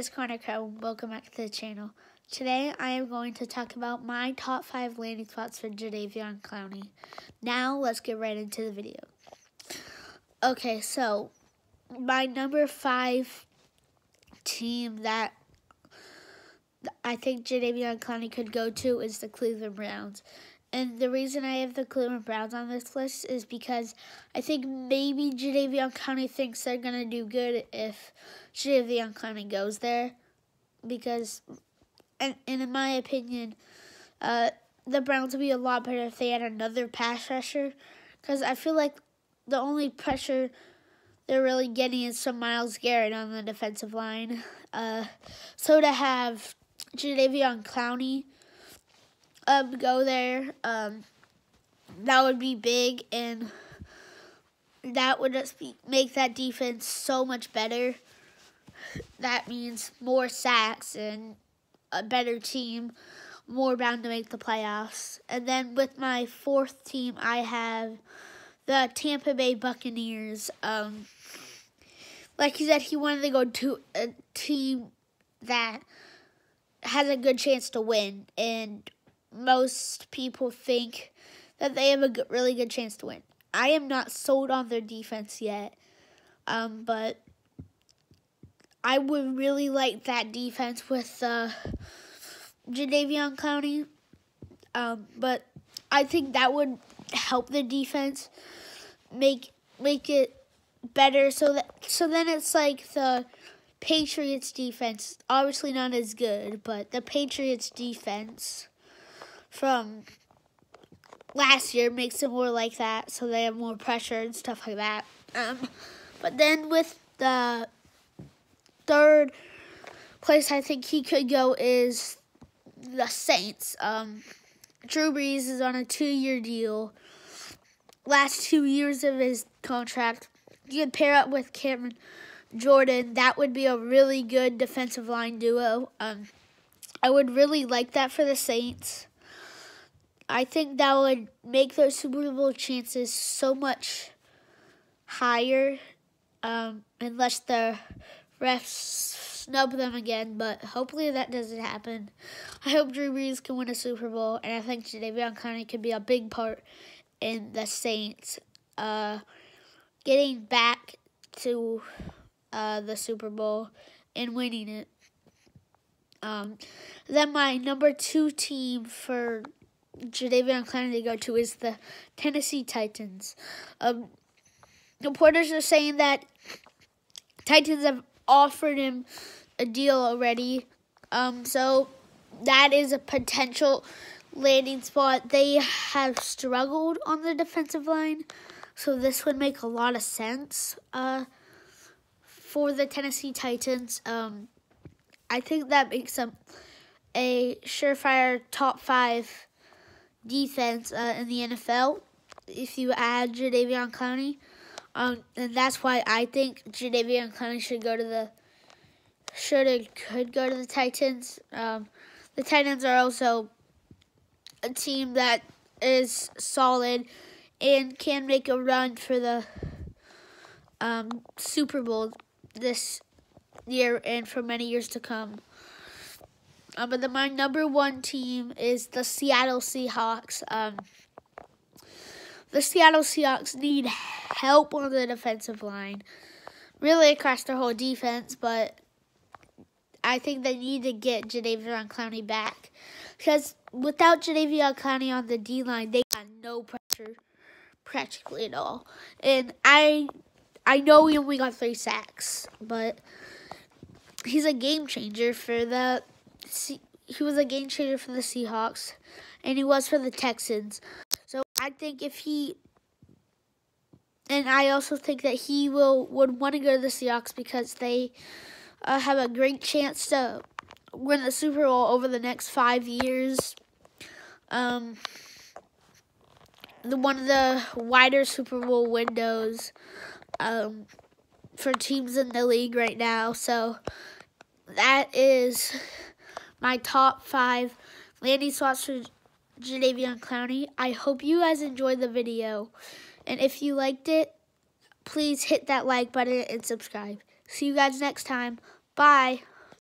This is Crow. Welcome back to the channel. Today I am going to talk about my top five landing spots for Jadeveon Clowney. Now let's get right into the video. Okay, so my number five team that I think Jadeveon Clowney could go to is the Cleveland Browns. And the reason I have the Cleveland Browns on this list is because I think maybe Jadeveon Clowney thinks they're going to do good if Jadeveon Clowney goes there. Because, and, and in my opinion, uh, the Browns would be a lot better if they had another pass rusher. Because I feel like the only pressure they're really getting is some Myles Garrett on the defensive line. Uh, so to have Jadeveon Clowney um, go there, um, that would be big, and that would just be, make that defense so much better. That means more sacks and a better team, more bound to make the playoffs. And then with my fourth team, I have the Tampa Bay Buccaneers. Um, like he said, he wanted to go to a team that has a good chance to win, and most people think that they have a good, really good chance to win. I am not sold on their defense yet, um, but I would really like that defense with uh, Jadeveon Clowney. Um, but I think that would help the defense make make it better. So that so then it's like the Patriots defense, obviously not as good, but the Patriots defense from last year makes it more like that, so they have more pressure and stuff like that. Um, but then with the third place I think he could go is the Saints. Um, Drew Brees is on a two-year deal. Last two years of his contract, you could pair up with Cameron Jordan. That would be a really good defensive line duo. Um, I would really like that for the Saints. I think that would make their Super Bowl chances so much higher, um, unless the refs snub them again. But hopefully that doesn't happen. I hope Drew Brees can win a Super Bowl, and I think Jadeveon Clowney could be a big part in the Saints uh, getting back to uh, the Super Bowl and winning it. Um, then my number two team for Jadeveon Clowney to go to is the Tennessee Titans. Um, reporters are saying that Titans have offered him a deal already. Um, so that is a potential landing spot. They have struggled on the defensive line, so this would make a lot of sense uh, for the Tennessee Titans. Um, I think that makes them a surefire top five defense uh, in the NFL if you add Jadeveon Clowney. Um, and that's why I think Jadeveon Clowney should go to the should and could go to the Titans. Um, the Titans are also a team that is solid and can make a run for the um, Super Bowl this year and for many years to come. Um, but the, my number one team is the Seattle Seahawks. Um, the Seattle Seahawks need help on the defensive line, really across their whole defense, but I think they need to get Jadeveon Clowney back because without Jadeveon Clowney on the D line, they got no pressure practically at all. And I, I know he only got three sacks, but he's a game changer for the he was a game changer for the Seahawks, and he was for the Texans. So I think if he, and I also think that he will would want to go to the Seahawks because they uh, have a great chance to win the Super Bowl over the next five years. Um, the one of the wider Super Bowl windows um, for teams in the league right now. So that is my top five landing spots for Jadeveon Clowney. I hope you guys enjoyed the video. And if you liked it, please hit that like button and subscribe. See you guys next time. Bye.